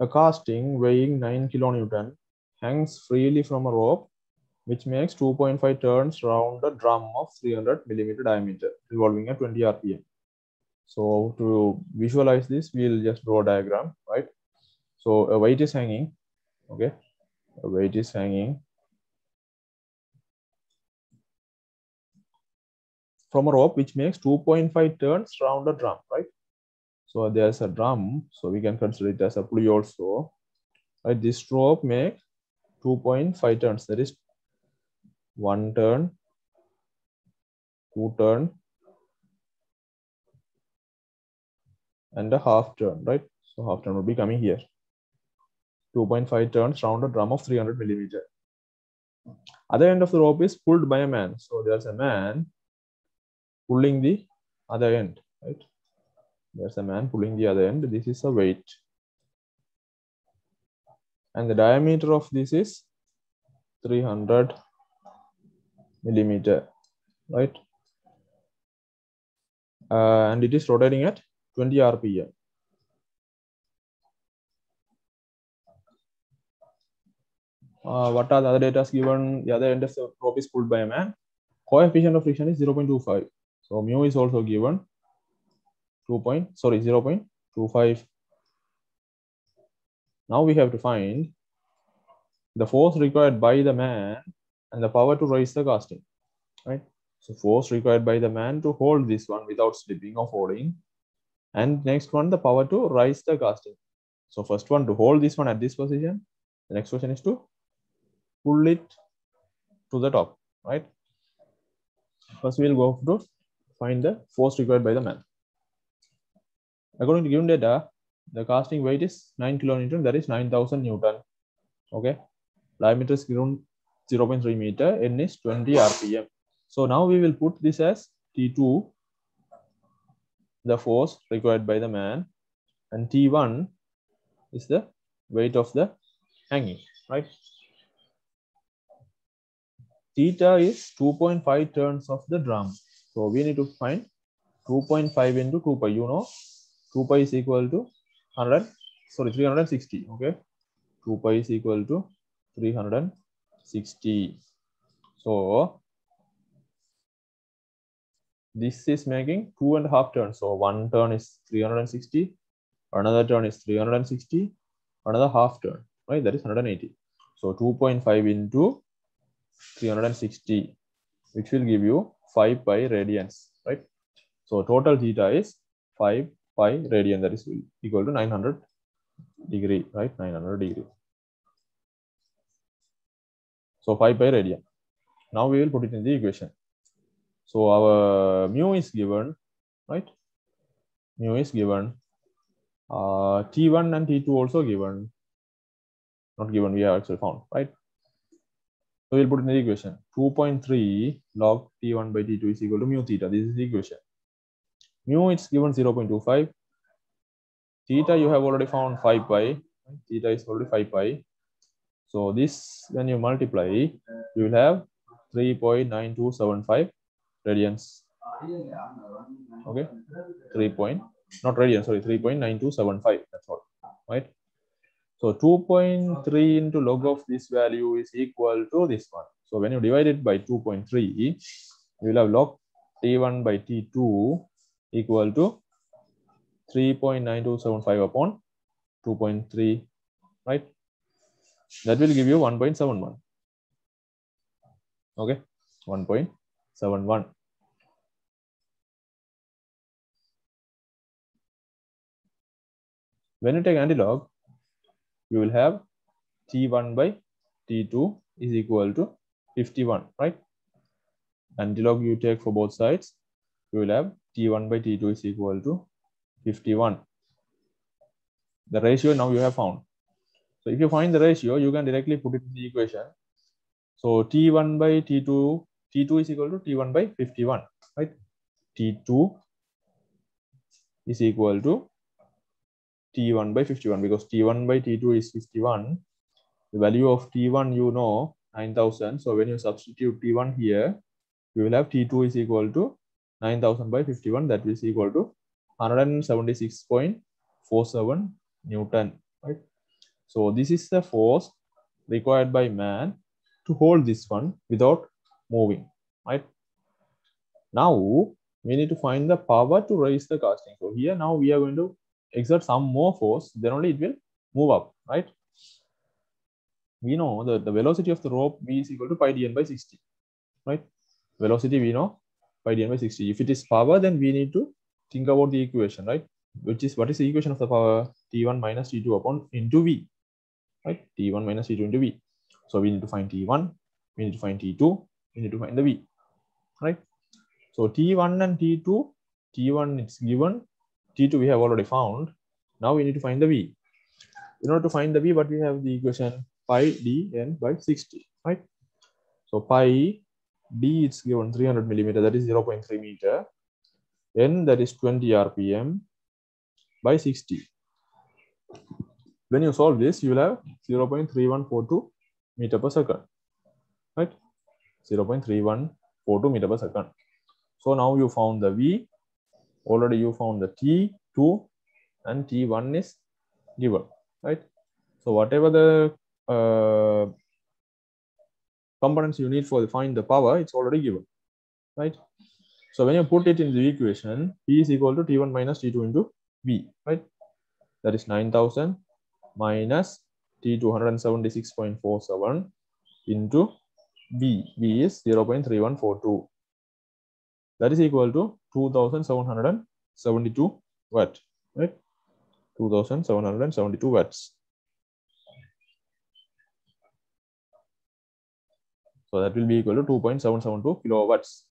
A casting weighing 9 kilonewton hangs freely from a rope which makes 2.5 turns round a drum of 300 millimeter diameter revolving at 20 rpm. So to visualize this, we'll just draw a diagram, right? So a weight is hanging, okay? A weight is hanging from a rope which makes 2.5 turns round a drum, right? So there's a drum, so we can consider it as a pulley also. Right? This rope makes 2.5 turns, that is one turn, two turn, and a half turn, right? So half turn will be coming here. 2.5 turns round a drum of 300 millimeter. Other end of the rope is pulled by a man. So there's a man pulling the other end, right? There's a man pulling the other end. This is a weight. And the diameter of this is 300 millimeter, right? Uh, and it is rotating at 20 rpm. Uh, what are the other data given? The other end of the rope is pulled by a man. Coefficient of friction is 0.25. So mu is also given 2 point, sorry, 0 0.25. Now we have to find the force required by the man and the power to raise the casting, right? So force required by the man to hold this one without slipping or falling. And next one, the power to raise the casting. So first one to hold this one at this position. The next question is to pull it to the top, right? First, we'll go to find the force required by the man. According to given data, the casting weight is 9 kilonewton, that is 9000 newton. Okay. Diameter is given 0.3 meter, N is 20 rpm. So now we will put this as T2, the force required by the man, and T1 is the weight of the hanging, right? Theta is 2.5 turns of the drum. So we need to find 2.5 into 2 pi. You know, 2 pi is equal to 100, sorry, 360. Okay. 2 pi is equal to 360. So this is making two and a half turns. So one turn is 360, another turn is 360, another half turn, right? That is 180. So 2.5 into 360, which will give you 5 pi radians, right? So total theta is 5 pi radian, that is equal to 900 degree, right? 900 degree. So 5 pi radian. Now we will put it in the equation. So our mu is given, right? Mu is given. Uh, T1 and T2 also given. Not given, we have actually found, right? So we'll put in the equation 2.3 log T1 by T2 is equal to mu theta. This is the equation. Mu it's given 0.25. Theta you have already found 5 pi. Theta is already 5 pi. So this when you multiply, you will have 3.9275 radians. Okay, 3 point, not radians, sorry, 3.9275. That's all, right? So 2.3 into log of this value is equal to this one. So when you divide it by 2.3, you will have log T1 by T2 equal to 3.9275 upon 2.3, right? That will give you 1.71. Okay, 1.71. When you take antilog, you will have T1 by T2 is equal to 51, right? Antilog you take for both sides, you will have T1 by T2 is equal to 51. The ratio now you have found. So if you find the ratio, you can directly put it in the equation. So T1 by T2, T2 is equal to T1 by 51, right? T2 is equal to T1 by 51 because T1 by T2 is 51. The value of T1 you know 9000. So when you substitute T1 here, you will have T2 is equal to 9000 by 51 that is equal to 176.47 Newton, right? So this is the force required by man to hold this one without moving, right? Now we need to find the power to raise the casting. So here now we are going to exert some more force, then only it will move up, right? We know that the velocity of the rope v is equal to pi dn by 60, right? Velocity we know pi dn by 60. If it is power, then we need to think about the equation, right? Which is what is the equation of the power? T1 minus T2 upon into V, right? T1 minus T2 into V. So we need to find T1, we need to find T2, we need to find the V, right? So T1 and T2, T1 it's given, T2 we have already found. Now we need to find the V. In order to find the V, what we have the equation pi d n by 60, right? So pi d it's given 300 millimeter, that is 0.3 meter. N that is 20 rpm by 60. When you solve this, you will have 0.3142 meter per second, right? 0.3142 meter per second. So now you found the V, already you found the T2 and T1 is given, right? So whatever the uh, components you need for the find the power, it's already given, right? So when you put it in the equation, P is equal to T1 minus T2 into V, right? That is 9000 minus T276.47 into V. V is 0.3142. That is equal to 2772 watt, right? 2772 watts. So that will be equal to 2.772 kilowatts.